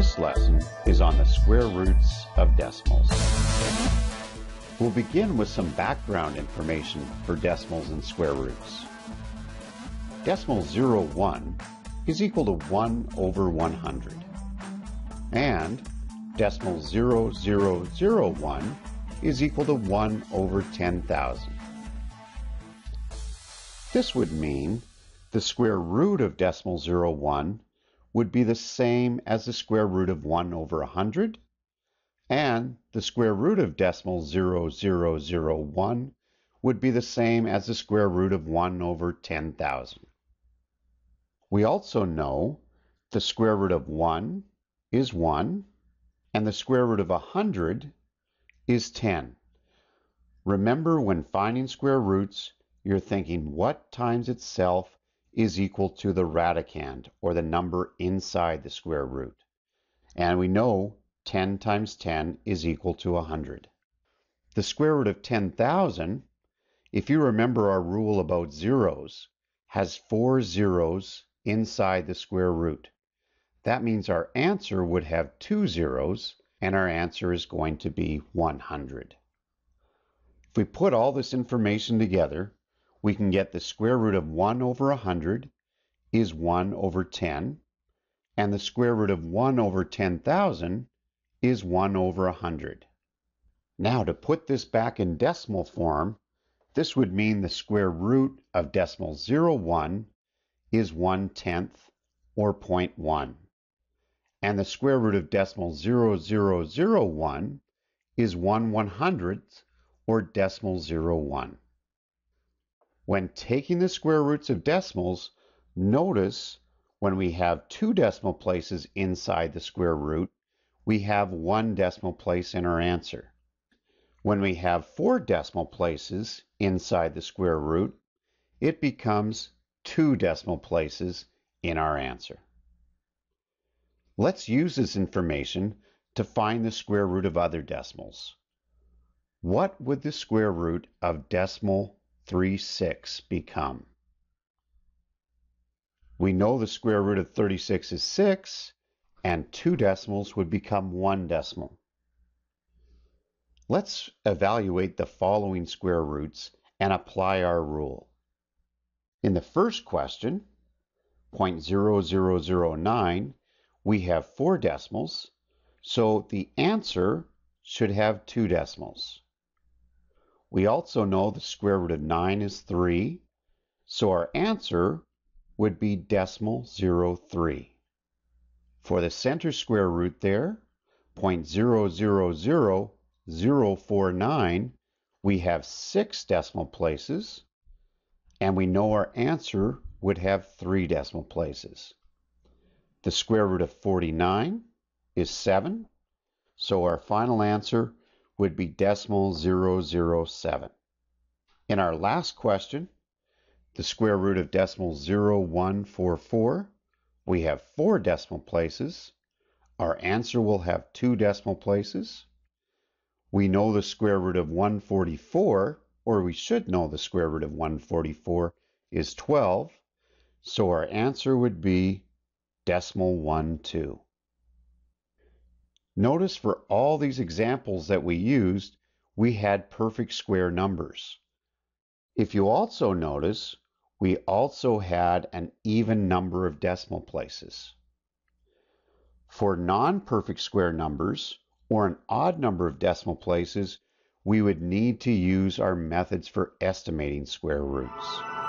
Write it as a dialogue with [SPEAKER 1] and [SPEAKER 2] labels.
[SPEAKER 1] This lesson is on the square roots of decimals. We'll begin with some background information for decimals and square roots. Decimal 01 is equal to 1 over 100. And decimal 0001 is equal to 1 over 10,000. This would mean the square root of decimal 01 would be the same as the square root of 1 over 100, and the square root of decimal 0001 would be the same as the square root of 1 over 10,000. We also know the square root of 1 is 1, and the square root of 100 is 10. Remember, when finding square roots, you're thinking what times itself is equal to the radicand, or the number inside the square root. And we know 10 times 10 is equal to 100. The square root of 10,000, if you remember our rule about zeros, has four zeros inside the square root. That means our answer would have two zeros, and our answer is going to be 100. If we put all this information together, we can get the square root of 1 over 100 is 1 over 10, and the square root of 1 over 10,000 is 1 over 100. Now to put this back in decimal form, this would mean the square root of decimal 01 is 1 tenth or 0.1. And the square root of decimal 0001 is 1 one hundredth or decimal 01. When taking the square roots of decimals, notice when we have two decimal places inside the square root, we have one decimal place in our answer. When we have four decimal places inside the square root, it becomes two decimal places in our answer. Let's use this information to find the square root of other decimals. What would the square root of decimal 3 6 become? We know the square root of 36 is 6, and two decimals would become one decimal. Let's evaluate the following square roots and apply our rule. In the first question, 0.0009, we have four decimals, so the answer should have two decimals. We also know the square root of 9 is 3, so our answer would be decimal 03. For the center square root there, 0.000049, we have six decimal places, and we know our answer would have three decimal places. The square root of 49 is 7, so our final answer would be decimal 007. In our last question, the square root of decimal 0144, we have four decimal places. Our answer will have two decimal places. We know the square root of 144, or we should know the square root of 144 is 12, so our answer would be decimal 12. Notice for all these examples that we used, we had perfect square numbers. If you also notice, we also had an even number of decimal places. For non-perfect square numbers, or an odd number of decimal places, we would need to use our methods for estimating square roots.